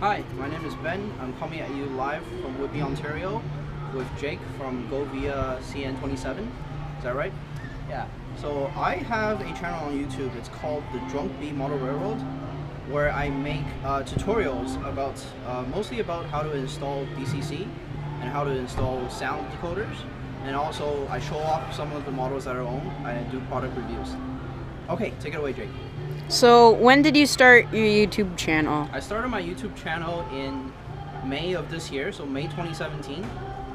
Hi, my name is Ben. I'm coming at you live from Whitby, Ontario with Jake from Go Via CN27. Is that right? Yeah. So I have a channel on YouTube. It's called The Drunk Bee Model Railroad where I make uh, tutorials about uh, mostly about how to install DCC and how to install sound decoders and also I show off some of the models that I own and I do product reviews. Okay, take it away Jake. So, when did you start your YouTube channel? I started my YouTube channel in May of this year, so May 2017.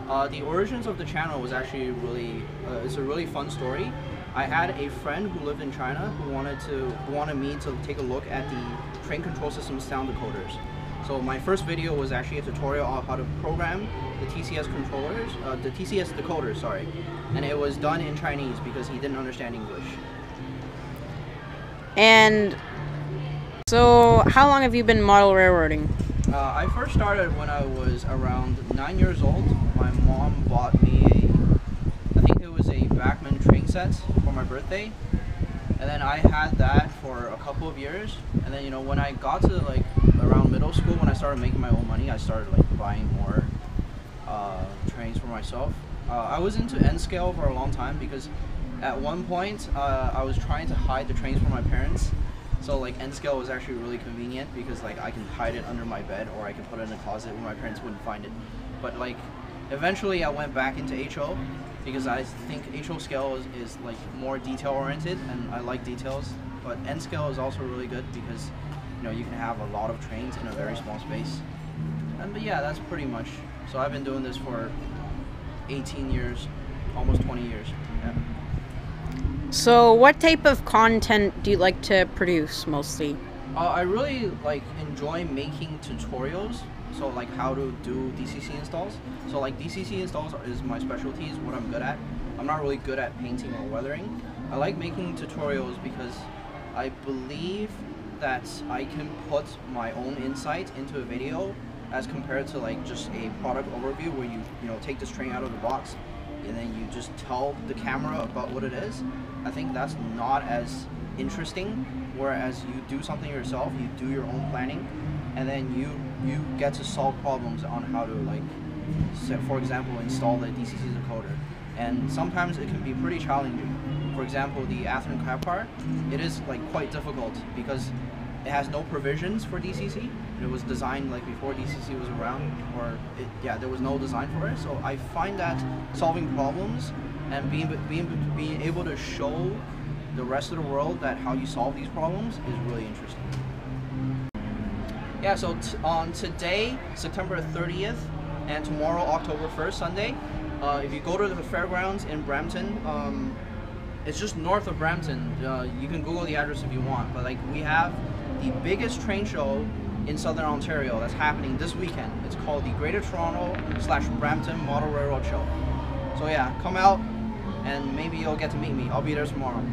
Uh, the origins of the channel was actually really, uh, it's a really fun story. I had a friend who lived in China who wanted to who wanted me to take a look at the train control system sound decoders. So my first video was actually a tutorial on how to program the TCS controllers, uh, the TCS decoders, sorry, and it was done in Chinese because he didn't understand English. And so, how long have you been model railroading? Uh, I first started when I was around nine years old. My mom bought me a, I think it was a Bachmann train set for my birthday, and then I had that for a couple of years. And then you know when I got to like around middle school, when I started making my own money, I started like buying more uh, trains for myself. Uh, I was into N scale for a long time because at one point uh, I was trying to hide the trains from my parents. So like N scale was actually really convenient because like I can hide it under my bed or I can put it in a closet where my parents wouldn't find it. But like eventually I went back into HO because I think HO scale is, is like more detail oriented and I like details. But N scale is also really good because you know you can have a lot of trains in a very small space. And but yeah, that's pretty much. So I've been doing this for 18 years, almost 20 years. Yeah. So, what type of content do you like to produce mostly? Uh, I really like enjoy making tutorials. So like how to do DCC installs. So like DCC installs is my specialty, is what I'm good at. I'm not really good at painting or weathering. I like making tutorials because I believe that I can put my own insight into a video as compared to like just a product overview where you you know take this train out of the box and then you just tell the camera about what it is. I think that's not as interesting. Whereas you do something yourself, you do your own planning, and then you you get to solve problems on how to like, for example, install the DCC decoder. And sometimes it can be pretty challenging. For example, the Athearn car, it is like quite difficult because it has no provisions for DCC. It was designed like before DCC was around, or it, yeah, there was no design for it. So I find that solving problems and being being being able to show the rest of the world that how you solve these problems is really interesting. Yeah, so on today, September 30th, and tomorrow, October 1st, Sunday, uh, if you go to the fairgrounds in Brampton, um, it's just north of Brampton. Uh, you can Google the address if you want, but like we have the biggest train show in Southern Ontario that's happening this weekend. It's called the Greater Toronto slash Brampton Model Railroad Show. So yeah, come out and maybe you'll get to meet me. I'll be there tomorrow.